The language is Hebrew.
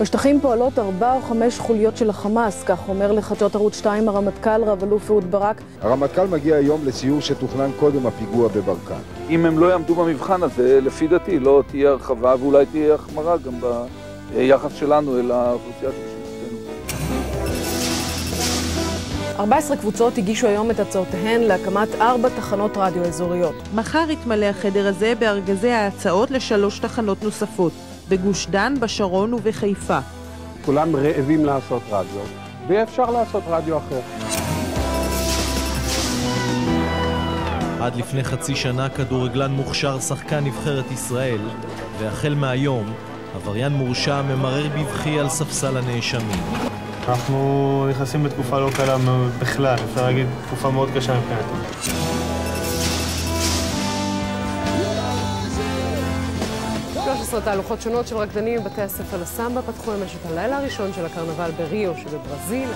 בשטחים פועלות ארבע או חמש חוליות של החמאס, כך אומר לחדשות ערוץ 2 הרמטכ"ל רב-אלוף אהוד ברק. הרמטכ"ל מגיע היום לסיור שתוכנן קודם הפיגוע בברקן. אם הם לא יעמדו במבחן הזה, לפי דעתי לא תהיה הרחבה ואולי תהיה החמרה גם ביחס שלנו אל האוכלוסייה שבשבטנו. 14 קבוצות הגישו היום את הצעותיהן להקמת ארבע תחנות רדיו אזוריות. מחר יתמלא החדר הזה בארגזי ההצעות לשלוש תחנות נוספות. בגוש דן, בשרון ובחיפה. כולם רעבים לעשות רדיו, ואפשר לעשות רדיו אחר. עד לפני חצי שנה כדורגלן מוכשר שחקן נבחרת ישראל, והחל מהיום, עבריין מורשע ממרר בבכי על ספסל הנאשמים. אנחנו נכנסים לתקופה לא קלה בכלל, אפשר להגיד תקופה מאוד קשה מבחינתי. 13 תהלוכות שונות של רקדנים מבתי הספר לסמבה פתחו אמש את הלילה הראשון של הקרנבל בריו שבברזיל.